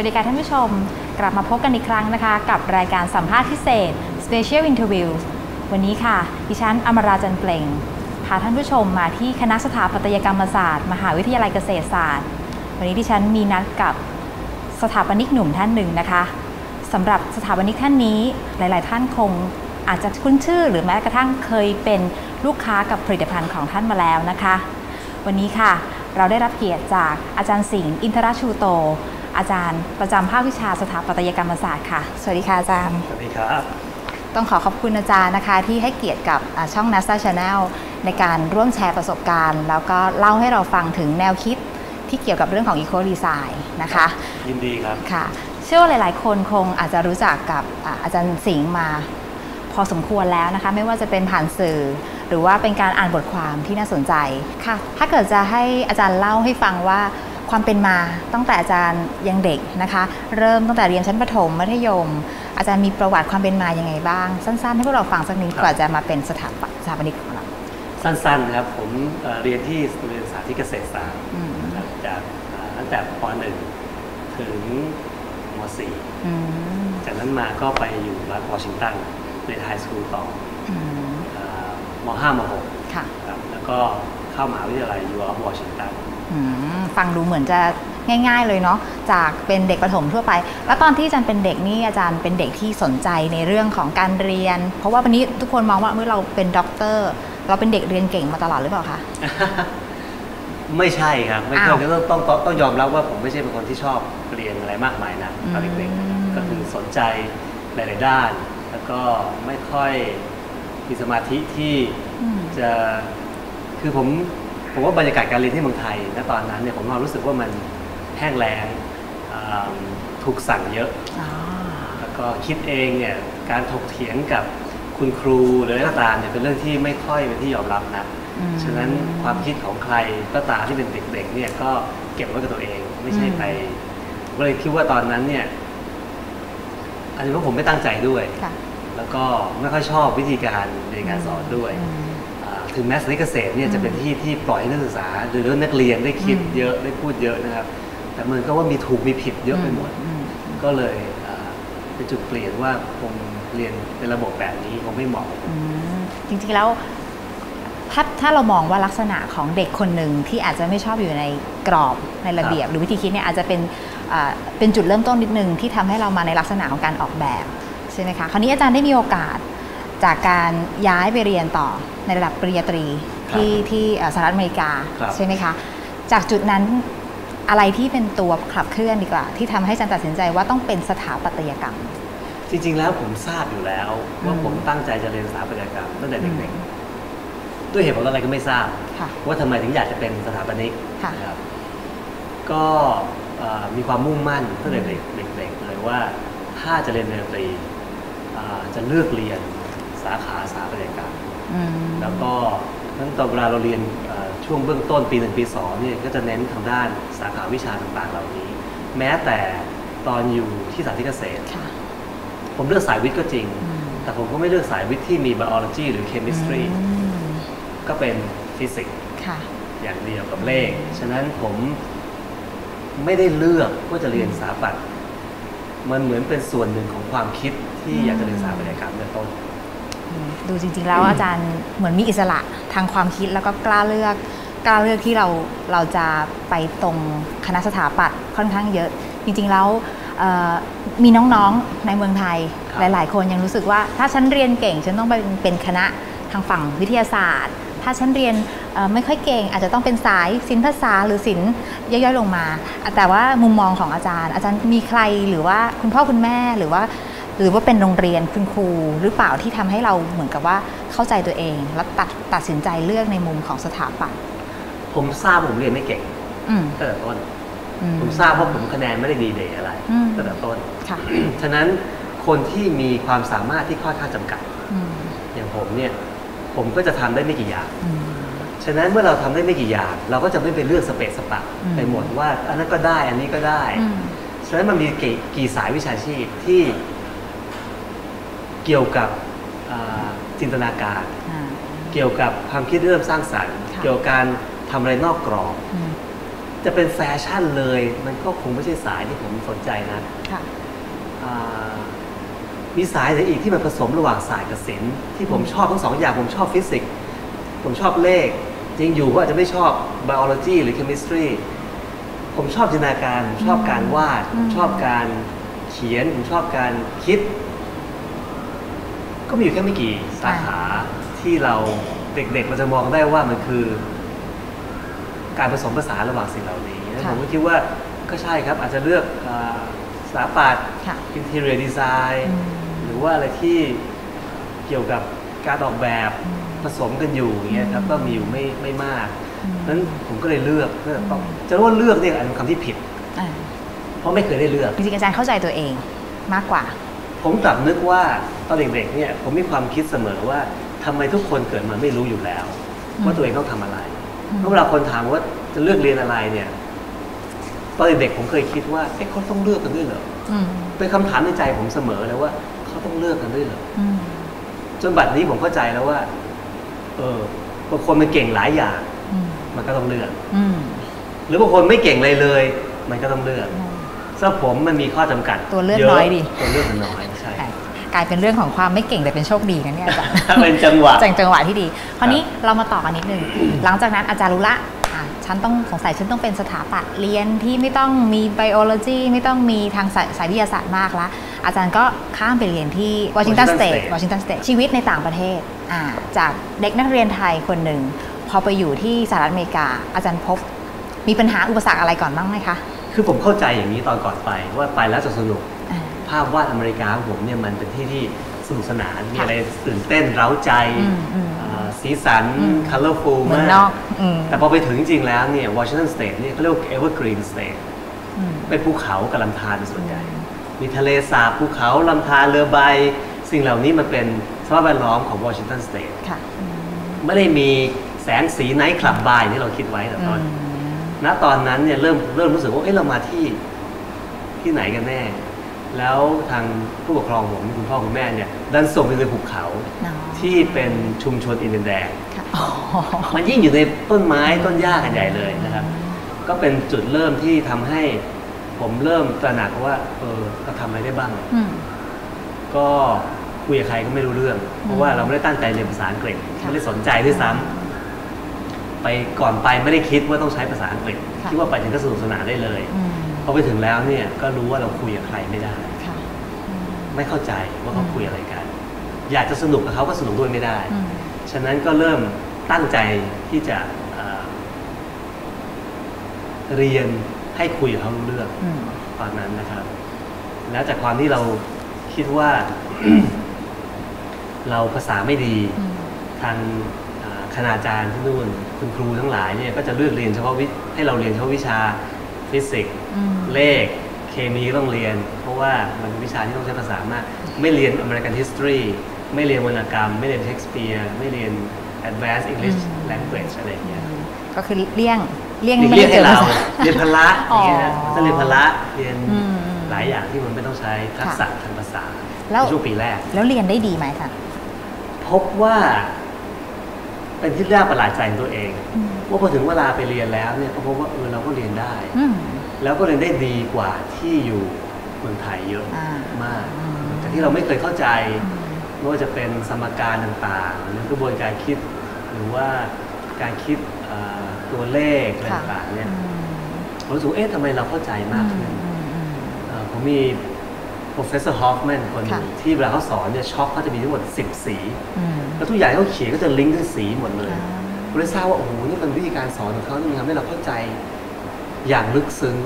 วัสดีค่ะท่านผู้ชม กลับมาพบกันอีกครั้งนะคะ กับรายการสัมภาษณ์พิเศษ Special Interview วันนี้ค่ะ ดิฉันอมราจันเปล่ง พาท่านผู้ชมมาที่คณะสถาปัตยกรรมศาสตร์ มหาวิทยาลัยเกษตรศาสตร์ วันนี้ดิฉันมีนัดกับสถาปนิกหนุ่มท่านหนึ่งนะคะสำหรับสถาปนิกท่านนี้หลาย ๆ ท่านคงอาจจะคุ้นชื่อ หรือแม้กระทั่งเคยเป็นลูกค้ากับผลิตภัณฑ์ของท่านมาแล้วนะคะ วันนี้ค่ะ เราได้รับเกียรติจากอาจารย์สิงห์อินทรชูโต อาจารย์ประจำภาควิชาสถาปัตยกรรมศาสตร์ค่ะ สวัสดีค่ะอาจารย์ สวัสดีครับ ต้องขอขอบคุณอาจารย์นะคะ ที่ให้เกียรติกับอ่าช่อง NASA Channel ในการร่วมแชร์ประสบการณ์ แล้วก็เล่าให้เราฟังถึงแนวคิดที่เกี่ยวกับเรื่องของ Eco Design นะคะ ยินดีครับค่ะ เชื่อว่าหลาย ๆ คนคงอาจจะรู้จักกับอ่าอาจารย์สิงห์มา พอสมควรแล้วนะคะ ไม่ว่าจะเป็นผ่านสื่อ หรือว่าเป็นการอ่านบทความที่น่าสนใจค่ะ ถ้าเกิดจะให้อาจารย์เล่าให้ฟังว่า ความเป็นมาตั้งแต่อาจารย์ยังเด็กนะคะ เริ่มตั้งแต่เรียนชั้นประถมมัธยม อาจารย์มีประวัติความเป็นมายังไงบ้าง สั้นๆ ให้พวกเราฟังสักนิดครับกว่าจะมาเป็นสถาปสถาปนิกของเราสั้นๆนะครับผมเอ่อเรียนที่โรงเรียนสาธิตเกษตรศาสตร์อืมนะครับจากอ่าตั้งแต่ป .1 ถึงม .4 อืมจากนั้นมาก็ไปอยู่รัฐวอชิงตันเรียน high school ต่ออืมเอ่อืม ม.5 ค่ะ ม.6 ครับแล้วก็เข้ามหาวิทยาลัย U of Washington อืม ฟังดูเหมือนจะง่าย ๆ เลยเนาะจากเป็นเด็กประถมทั่วไป แล้วตอนที่อาจารย์เป็นเด็กนี่อาจารย์เป็นเด็กที่สนใจในเรื่องของการเรียน เพราะว่าวันนี้ทุกคนมองว่าเมื่อเราเป็นด็อกเตอร์ เราเป็นเด็กเรียนเก่งมาตลอดหรือเปล่าคะไม่ใช่ครับไม่อ้าใช่วต้องต้องต้องต้องยอมรับว่าผมไม่ใช่เป็นคนที่ชอบเรียนอะไรมากมายนะตอนเด็กๆนะครับอืมก็คือสนใจหลายๆด้าน แล้วก็ไม่ค่อยมีสมาธิที่อืมจะคือผม ผมว่าบรรยากาศการเรียนที่เมืองไทยณตอนนั้นเนี่ยผมมีความรู้สึกว่ามันแห้งแล้งอ่าถูกสั่งเยอะอ๋อแล้วก็คิดเองเนี่ยการถกเถียงกับคุณครูหรืออะไรก็ตามเนี่ยเป็นเรื่องที่ไม่ค่อยเป็นที่ยอมรับนะอืมฉะนั้นความคิดของใครก็ตามที่เป็นเด็กๆเนี่ยก็เก็บไว้กับตัวเองไม่ใช่อืมไปก็เลยคิดว่าตอนนั้นเนี่ยอันนี้ว่าผมไม่ตั้งใจด้วยค่ะแล้วก็ไม่ค่อยชอบวิธีการเรียนการสอนด้วยอืมอ่า ถึงแม้สถานิตเกษตรเนี่ยอืมจะเป็นที่ที่ปล่อยให้นักศึกษา หรือนักเรียนได้คิดอืมเยอะได้พูดเยอะนะครับ แต่มันก็ว่ามีถูกมีผิดเยอะไปหมดอืมก็เลยอ่าเป็นจุดเปลี่ยนว่าผมเรียนในระบบแบบนี้คงไม่เหมาะอืมจริงๆแล้วถ้าถ้าเรามองว่าลักษณะของเด็กคนหนึ่งที่อาจจะไม่ชอบอยู่ในกรอบในระเบียบ หรือวิธีคิดเนี่ยอาจจะเป็นอ่าเป็นจุดเริ่มต้นนิดนึงที่ทำให้เรามาในลักษณะของการออกแบบใช่ไหมคะคราวนี้อาจารย์ได้มีโอกาส จากการย้ายไปเรียนต่อในระดับปริญญาตรีที่ที่เอ่อสหรัฐอเมริกาครับใช่ไหมคะจากจุดนั้นอะไรที่เป็นตัวขับเคลื่อนดีกว่า ที่ทำให้อาจารย์ตัดสินใจว่าต้องเป็นสถาปัตยกรรม จริง ๆ แล้วผมทราบอยู่แล้ว ว่าอืมผมตั้งใจจะเรียนสถาปัตยกรรมตั้งแต่เด็กๆด้วยเหตุผลอะไรก็ไม่ทราบค่ะว่าทำไมถึงอยากจะเป็นสถาปนิกค่ะนะครับก็เอ่อมีความมุ่งมั่นตั้งแต่เด็กเด็กๆเลยว่าถ้าจะเรียนดนตรีอ่าจะเลือกเรียน สาขาสถาปัตยกรรมอืมแล้วก็ตั้งแต่เวลาเราเรียนเอ่อช่วงเบื้องต้นปีหนึ่งปีสองเนี่ยก็จะเน้นทางด้านสาขาวิชาต่างๆเหล่านี้ แม้แต่ตอนอยู่ที่สาธิตเกษตรค่ะผมเลือกสายวิทย์ก็จริงอืมแต่ผมก็ไม่เลือกสายวิทย์ที่มี biology หรือ chemistry อืมก็เป็นฟิสิกส์ค่ะอย่างเดียวกับเลข ฉะนั้นผมไม่ได้เลือกว่าจะเรียนสถาปัตย์มันเหมือนเป็นส่วนหนึ่งของความคิดที่อืมอยากจะเรียนสถาปัตยกรรมในต้นอืม ดูจริง ๆ แล้วอาจารย์เหมือนมีอิสระทางความคิดแล้วก็กล้าเลือกกล้าเลือกที่เราเราจะไปตรงคณะสถาปัตย์ค่อนข้างเยอะ จริง ๆ แล้วเอ่อมีน้องๆในเมืองไทยครับหลาย ๆ คนยังรู้สึกว่า ถ้าฉันเรียนเก่งฉันต้องไปเป็นคณะทางฝั่งวิทยาศาสตร์ ถ้าฉันเรียนเอ่อไม่ค่อยเก่ง อาจจะต้องเป็นสายศิลปภาษาหรือศิลป์ย่อยๆลงมา แต่ว่ามุมมองของอาจารย์ อาจารย์มีใครหรือว่าคุณพ่อคุณแม่หรือว่า หรือว่าเป็นโรงเรียนคุณครูหรือเปล่าที่ทำให้เราเหมือนกับว่าเข้าใจตัวเอง แล้วตัดตัดสินใจเลือกในมุมของสถาปัตย์ผมทราบว่าผมเรียนไม่เก่งอืมตั้งแต่ต้นอืผมทราบว่าผมคะแนนไม่ได้ดีเดย์อะไรอืมตั้งแต่ต้นค่ะฉะนั้นคนที่มีความสามารถที่ค่อนข้างจำกัดอืมอย่างผมเนี่ย ผมก็จะทำได้ไม่กี่อย่างอืมฉะนั้นเมื่อเราทำได้ไม่กี่อย่าง เราก็จะไม่ไปเลือกสเปซสปะอืมไปหมดว่า อันนั้นก็ได้อันนี้ก็ได้อืมฉะนั้นมันมีกี่กี่สายวิชาชีพที่ เกี่ยวกับอ่าจินตนาการอ่าเกี่ยวกับความคิดเริ่มสร้างสรรค์ค่ะเกี่ยวกับการทำอะไรนอกกรอบอืมจะเป็นแฟชั่นเลย มันก็คงไม่ใช่สายที่ผมสนใจนะค่ะอ่ามีสายอะไรอีกที่มันผสมระหว่างศาสตร์กับศิลป์ที่ผมชอบทั้งสองอย่างผมชอบฟิสิกส์ผมชอบเลข จริงอยู่ก็อาจจะไม่ชอบ biology หรือ chemistry ผมชอบจินตนาการผมชอบการวาดอืมชอบการเขียนผมชอบการคิด ก็มีอยู่แค่ไม่กี่สาขาที่เราเด็กๆเราจะมองได้ว่ามันคือ การผสมผสานระหว่างสิ่งเหล่านี้นะค่ะผมก็คิดว่าก็ใช่ครับอาจจะเลือกอ่าสถาปัตย์ค่ะ interior design อืมหรือว่าอะไรที่เกี่ยวกับการออกแบบอืมผสมกันอยู่อย่างเงี้ยครับก็มีอยู่ไม่ไม่มากอืมนั้นผมก็เลยเลือกเลือกต้องจะเรียกว่าเลือกเนี่ยอาจจะเป็นคำที่ผิดอ่าเพราะไม่เคยได้เลือกจริงๆอาจารย์เข้าใจตัวเองมากกว่า ผมกลับนึกว่าตอนเด็กๆเนี่ยผมมีความคิดเสมอว่าทำไมทุกคนเกิดมาไม่รู้อยู่แล้วอืมว่าตัวเองต้องทำอะไรอืมเมื่อเวลาคนถามว่าจะเลือกเรียนอะไรเนี่ยตอนเด็กๆผมเคยคิดว่าเอ๊ะเขาต้องเลือกกันด้วยเหรออืมเป็นคำถามในใจผมเสมอเลยว่าเขาต้องเลือกกันด้วยเหรออืมจนบัดนี้ผมเข้าใจแล้วว่า เออบางคนมันเก่งหลายอย่างอืมมันก็ต้องเลือกอืมหรือบางคนไม่เก่งเลยเลย มันก็ต้องเลือก สำหรับผมมันมีข้อจำกัดตัวเลือกยะน้อยดิตัวเลือกมันน้อยใช่อะกลายเป็นเรื่องของความไม่เก่งแต่เป็นโชคดีนะเนี่ยอาจารย์เป็นจังหวะจังจังหวะที่ดี คราวนี้เรามาต่อกันนิดนึงหลังจากนั้นอาจารย์รู้ละอะฉันต้องสงสัยฉันต้องเป็นสถาปัตย์เรียนที่ไม่ต้องมีไบโอโลจีไม่ต้องมีทางสายสายวิทยาศาสตร์มากละอาจารย์ก็ข้ามไปเรียนที่วอชิงตันส Washington เตท State วอชิงตันสเตทชีวิตในต่างประเทศอ่าจากเด็กนักเรียนไทยคนหนึ่งพอไปอยู่ที่สหรัฐอเมริกา อาจารย์พบมีปัญหาอุปสรรคอะไรก่อนบ้างไหมคะ คือผมเข้าใจอย่างนี้ตอนก่อนไปว่าไปแล้วจะสนุกอ่าภาพวาดอเมริกาของผมเนี่ยมันเป็นที่ที่สนุกสนาน มีค่ะอะไรตื่นเต้นเร้าใจอืมอืมอ่าสีสันอืม colorful เมืองมากนอกอืมแต่พอไปถึงจริงๆแล้วเนี่ย Washington State เนี่ยเขาเรียกว่า evergreen state อืมเป็นภูเขากับลำธารเป็นส่วนใหญ่ มีทะเลสาบภูเขาลำธารเรือใบ สิ่งเหล่านี้มันเป็นสภาพแวดล้อมของ Washington State ค่ะอืมไม่ได้มีแสงสีไนท์คลับบาร์อย่างที่เราคิดไว้แต่ตอนอืม ณตอนนั้นเนี่ยเริ่มเริ่มรู้สึกว่าเอ๊ะเรามาที่ที่ไหนกันแน่ แล้วทางผู้ปกครองผมคุณพ่อคุณแม่เนี่ยดันส่งไปในภูเขาเนาะที่เป็นชุมชนอินเดียนแดงค่ะอ๋อมันยิ่งอยู่ในต้นไม้ต้นหญ้ากันใหญ่เลยนะครับ ก็เป็นจุดเริ่มที่ทำให้ผมเริ่มตระหนักว่า เออเราทำอะไรได้บ้างอืมก็คุยกับใครก็ไม่รู้เรื่อง เพราะว่าเราไม่ได้ตั้งใจเรียนภาษาอังกฤษค่ะไม่ได้สนใจด้วยซ้ำ ไปก่อนไปไม่ได้คิดว่าต้องใช้ภาษาอังกฤษค่ะคิดว่าไปถึงก็สนุกสนานได้เลยอืมพอไปถึงแล้วเนี่ยก็รู้ว่าเราคุยกับใครไม่ได้ค่ะอืมไม่เข้าใจว่าเขาคุยอะไรกัน อยากจะสนุกกับเขาก็สนุกด้วยไม่ได้อืมฉะนั้นก็เริ่มตั้งใจที่จะเอ่อเรียนให้คุยกับเขารู้เรื่องอืมตอนนั้นนะครับ แล้วจากความที่เราคิดว่า เราภาษาไม่ดีอืมทางอ่าคณาจารย์ที่นู่น คุณครูทั้งหลายเนี่ยก็จะเลือกเรียนเฉพาะวิให้เราเรียนเฉพาะวิชาฟิสิกส์อืมเลขเคมีก็ต้องเรียน เพราะว่ามันเป็นวิชาที่ต้องใช้ภาษามาก ไม่เรียน American History ไม่เรียนวรรณกรรม ไม่เรียนเชคสเปียร์ไม่เรียน Advanced English อืม Language อะไรอย่างเงี้ยก็คือเลี่ยงเลี่ยงหลีกไม่เลี่ยงได้เจให้อเราภาษาเรียนพละอย่างเงี้ยนะอ๋อจะเรียนพละเรียนอืมหลายอย่างที่มันไม่ต้องใช้ทักษะทางภาษาแล้วในช่วงปีแรก แล้วเรียนได้ดีไหมคะพบว่า เป็นที่น่าประหลาดใจของตัวเองอืมว่าพอถึงเวลาไปเรียนแล้วเนี่ยก็พบว่าเออเราก็เรียนได้อืมแล้วก็เรียนได้ดีกว่าที่อยู่เมืองไทยเยอะอ่ามมากอืมแต่ที่เราไม่เคยเข้าใจอืมไม่ว่าจะเป็นสมการต่างๆหรือกระบวนการคิด หรือว่าการคิดเอ่อตัวเลขอะไรค่ะต่างๆเนี่ยอืมผมรู้สึกว่าเอ๊ะทำไมเราเข้าใจมากขึ้นอืมอืมเอ่อผมมี professor Hoffman คนหนึ่งค่ะที่เวลาเขาสอนเนี่ยช็อคเขาจะมีทั้งหมด 10 สีอืมแล้วทุกอย่างที่เขาเขียนก็จะลิงก์ด้วยสีหมดเลยอ่าผมเลยทราบว่า โอ้โห นี่เป็นวิธีการสอนของเขาที่มันทำให้เราเข้าใจอย่างลึกซึ้ง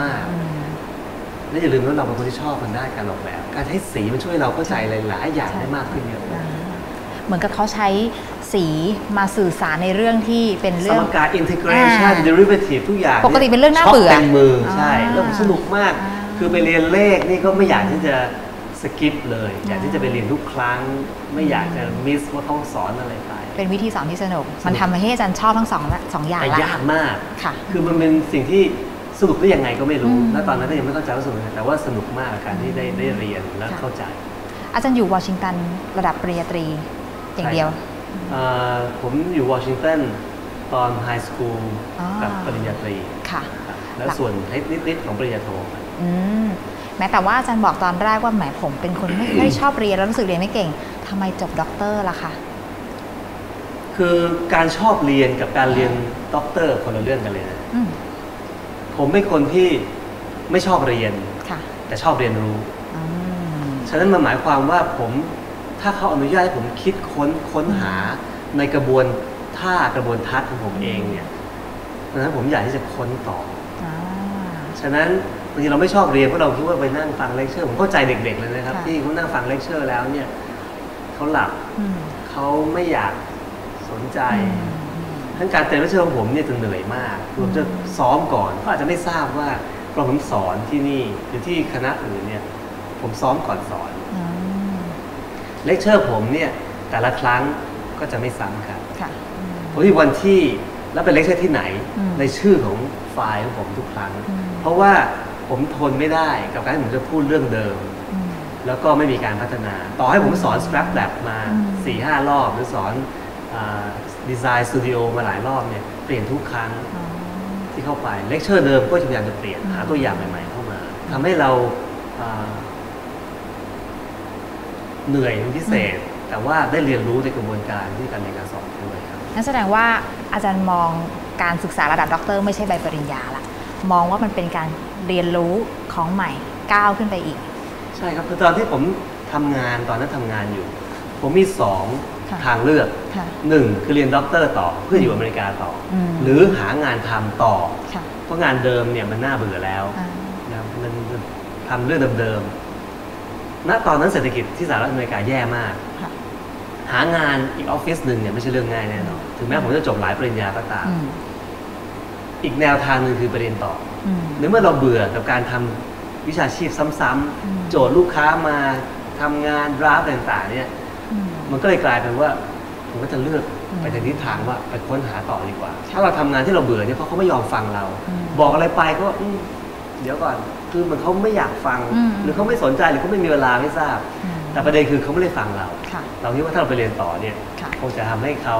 มากอืมและอย่าลืมว่าเราเป็นคนที่ชอบมันได้านการออกแบบ การใช้สีมันช่วยเราเข้าใจหลายๆอย่างใช่ได้มากขึ้นเยอะเลยเหมือนกับเขาใช้สีมาสื่อสารในเรื่องที่เป็นสเรื่องมการ integration อ่า derivative ทุกอย่าง ปกติเป็นเรื่องน่าช็เบื่อต็มมือใช่อ่าแล้วผมสนุกมากอ่า คือไปเรียนเลขนี่ก็ไม่อยากที่จะสกิปเลย อยากที่จะไปเรียนทุกครั้ง ไม่อยากจะมิสว่าต้องสอนอะไรไป เป็นวิธีสอนที่สนุก มันทำให้อาจารย์ชอบทั้งสองละสองอย่างแต่ละยากมากค่ะคือมันเป็นสิ่งที่สนุกได้ยังไงก็ไม่รู้อืมและตอนนั้นก็ยังไม่เข้าใจว่าสนุกยังไงแต่ว่าสนุกมากกับการที่ได้ได้เรียนและค่ะเข้าใจ อาจารย์อยู่วอชิงตันระดับปริญญาตรีอย่างเดียวเอ่อผมอยู่วอชิงตันตอนไฮสคูลอ๋อกับปริญญาตรีค่ะครับแล้วหลักส่วนนิดๆของปริญญาโทครับอืม แม้แต่ว่าอาจารย์บอกตอนแรกว่าแหมผมเป็นคนไม่ไม่ชอบเรียนแล้วรู้สึกเรียนไม่เก่งทำไมจบด็อกเตอร์ล่ะคะคือการชอบเรียนกับการเรียนด็อกเตอร์คนละเรื่องกันเลยนะอืมผมเป็นคนที่ไม่ชอบเรียนค่ะแต่ชอบเรียนรู้อืมฉะนั้นมันหมายความว่าผมถ้าเขาอนุญาตให้ผมคิดค้นค้นหาในกระบวนท่ากระบวนทัศน์ของผมเองเนี่ยดังนั้นผมอยากที่จะค้นต่ออ่าฉะนั้น บางทีเราไม่ชอบเรียนเพราะเราคิดว่าไปนั่งฟังเลคเชอร์ผมเข้าใจเด็ก ๆ เลยนะครับค่ะที่เขานั่งฟังเลคเชอร์แล้วเนี่ยเขาหลับอืมเขาไม่อยากสนใจอืมทั้งการเรียนเลคเชอร์ของผมเนี่ยจะเหนื่อยมากผมจะซ้อมก่อนเขาอาจจะไม่ทราบว่าตอนผมสอนที่นี่หรือที่คณะอื่นเนี่ยผมซ้อมก่อนสอนอืมเลคเชอร์ผมเนี่ยแต่ละครั้งก็จะไม่ซ้ำครับค่ะอืมผมที่วันที่แล้วเป็นเลคเชอร์ที่ไหนอืมในชื่อของไฟล์ของผมทุกครั้งอืมเพราะว่า ผมทนไม่ได้กับการที่ผมจะพูดเรื่องเดิมอืมแล้วก็ไม่มีการพัฒนา ต่อให้ผมสอน Scrap Lab มาอืมสี่ห้ารอบ หรือสอน design studio มาหลายรอบเนี่ยเปลี่ยนทุกครั้งอ๋อที่เข้าไปเลคเชอร์เดิมก็จะพยายามจะเปลี่ยนอืมหาตัวอย่างใหม่ๆเข้ามาทำให้เราอ่าเหนื่อยเป็นพิเศษ แต่ว่าได้เรียนรู้ในกระบวนการที่การเรียนการสอนด้วยครับนั่นแสดงว่าอาจารย์มองการศึกษาระดับด็อกเตอร์ไม่ใช่ใบปริญญาละมองว่ามันเป็นการ เรียนรู้ของใหม่ก้าวขึ้นไปอีก ใช่ครับคือตอนที่ผมทำงานตอนนั้นทำงานอยู่ ผมมีสองค่ะทางเลือกค่ะหนึ่งคือเรียนด็อกเตอร์ต่อเพื่ออยู่อเมริกาต่ออืม หรือหางานทำต่อ ค่ะเพราะงานเดิมเนี่ยมันน่าเบื่อแล้วอ่านะครับมันทำเรื่องเดิมๆณตอนนั้นเศรษฐกิจที่สหรัฐอเมริกาแย่มาก ค่ะ หางานอีกออฟฟิศหนึ่งเนี่ยไม่ใช่เรื่องง่ายแน่นอนถึงแม้ผมจะจบหลายปริญญาก็ตาม อืม อีกแนวทางหนึ่งคือไปเรียนต่ออืมหรือเมื่อเราเบื่อกับการทำวิชาชีพซ้ำอืมๆโจทย์ลูกค้ามาทำงานราฟต่างๆ เนี่ยอืมมันก็เลยกลายเป็นว่าผมก็จะเลือกอืมไปในทิศทางว่าไปค้นหาต่อดีกว่า ถ้าเราทำงานที่เราเบื่อเนี่ยเพราะเขาไม่ยอมฟังเราอืมบอกอะไรไปก็อืมเดี๋ยวก่อน คือเหมันเขาไม่อยากฟังอืมหรือเขาไม่สนใจหรือเขาไม่มีเวลาไม่ทราบอืมแต่ประเด็นคือเขาไม่ได้ฟังเราค่ะเราคิดว่าถ้าเราไปเรียนต่อเนี่ยค่ะคงจะทำให้เขา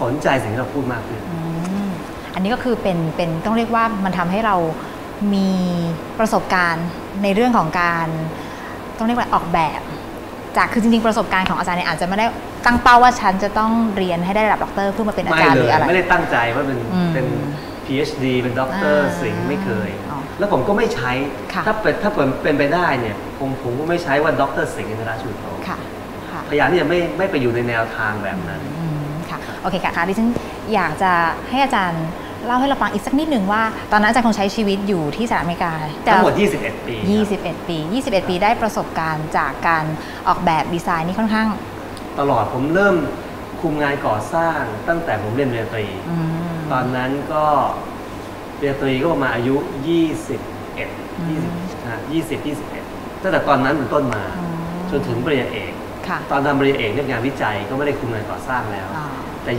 สนใจสิ่งที่เราพูดมากขึ้นอืมอันนี้ก็คือเป็นเป็นต้องเรียกว่ามันทำให้เรามีประสบการณ์ในเรื่องของการต้องเรียกว่าออกแบบ จากคือจริงๆประสบการณ์ของอาจารย์เนี่ยอาจจะไม่ได้ตั้งเป้าว่าฉันจะต้องเรียนให้ได้ระดับด็อกเตอร์เพื่อมาเป็นอาไม่จารย์หเลรืยออะไร ไม่ไได้ตั้งใจว่าเป็นอืมเป็น PhD เป็นด็อกเตอร์อ่าสิ่งไม่เคยอ๋อแล้วผมก็ไม่ใช้ค่ะถ้าเป็นถ้าเป็นเป็นไปได้เนี่ยผมผมก็ไม่ใช้ว่าด็อกเตอร์สิงห์อินทรชูโตค่ะค่ะพยายามที่จะไม่ไม่ไปอยู่ในแนวทางแบบนั้นอืมค่ะ โอเคค่ะค่ะดิฉันอยากจะให้อาจารย์เล่าให้เราฟังอีกสักนิดหนึ่งว่า ตอนนั้นอาจารย์คงใช้ชีวิตอยู่ที่สหรัฐอเมริกาทั้งหมด 21 ปีครับ21 ปี 21 ปีได้ประสบการณ์จากการออกแบบดีไซน์นี่ค่อนข้าง ตลอดผมเริ่มคุมงานก่อสร้างตั้งแต่ผมเรียนปริญญาตรีอืมตอนนั้นก็ปริญญาตรีก็ประมาณอายุ 21อืม20นะ20 21ตั้งแต่ตอนนั้นเป็นต้นมาอืมจนถึงปริญญาเอกค่ะตอนทำปริญญาเอกเนี่ยงานวิจัยก็ไม่ได้คุมงานก่อสร้างแล้วอ่า แต่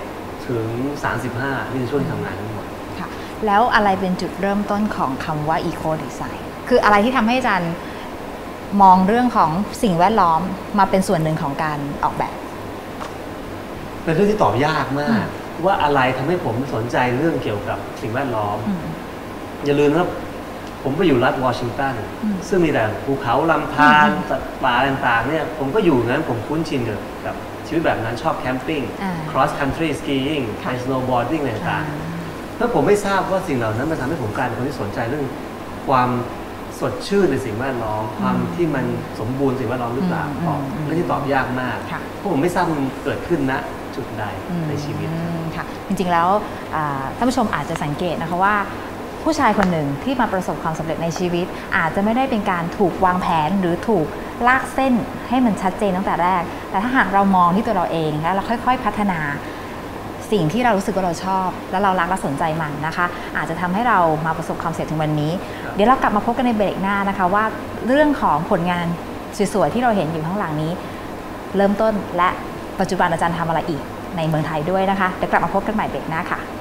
21 ถึง 35 นี่คือช่วงที่ทำงานทั้งหมด ค่ะแล้วอะไรเป็นจุดเริ่มต้นของคำว่า eco design คืออะไรที่ทำให้อาจารย์มองเรื่องของสิ่งแวดล้อมมาเป็นส่วนหนึ่งของการออกแบบ เป็นเรื่องที่ตอบยากมาอืกมว่าอะไรทำให้ผมสนใจเรื่องเกี่ยวกับสิ่งแวดล้อมอืมอย่าลืมว่าผมไปอยู่รัฐวอชิงตันอืมซึ่งมีแต่ภูเขาลำธารอืมสัตว์ป่าต่างๆเนี่ยผมก็อยู่นั้นผมคุ้นชินกับกับ ชีวิตแบบนั้นชอบแคมปิ้งอ่า cross country skiing ไปค่ะ snowboarding อะไรต่างๆแล้วผมไม่ทราบว่าสิ่งเหล่านั้นมันทำให้ผมกลายเป็นคนที่สนใจเรื่องความสดชื่นในสิ่งแวดล้อมความที่มันสมบูรณ์สิ่งแวดล้อมหรือเปล่าอืมตอบอืมเรื่องที่ตอบยากมากค่ะเพราะผมไม่ทราบมันเกิดขึ้นณจุดใดอืมในชีวิตค่ะจริงๆแล้วอ่าท่านผู้ชมอาจจะสังเกตนะคะว่า ผู้ชายคนหนึ่งที่มาประสบความสำเร็จในชีวิต อาจจะไม่ได้เป็นการถูกวางแผนหรือถูกลากเส้นให้มันชัดเจนตั้งแต่แรก แต่ถ้าหากเรามองที่ตัวเราเองแล้วเราค่อย ๆ พัฒนาสิ่งที่เรารู้สึกว่าเราชอบ แล้วเรารักและสนใจมันนะคะ อาจจะทำให้เรามาประสบความสำเร็จถึงวันนี้ครับเดี๋ยวเรากลับมาพบกันในเบรกหน้านะคะ ว่าเรื่องของผลงานสวยๆที่เราเห็นอยู่ข้างหลังนี้ เริ่มต้นและปัจจุบันอาจารย์ทำอะไรอีกในเมืองไทยด้วยนะคะเดี๋ยวกลับมาพบกันใหม่เบรกหน้าค่ะ